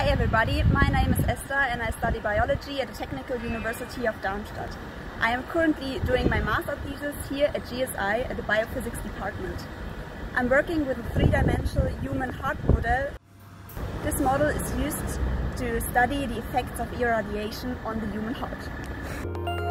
Hi everybody, my name is Esther and I study biology at the Technical University of Darmstadt. I am currently doing my master thesis here at GSI at the Biophysics department. I'm working with a three-dimensional human heart model. This model is used to study the effects of irradiation on the human heart.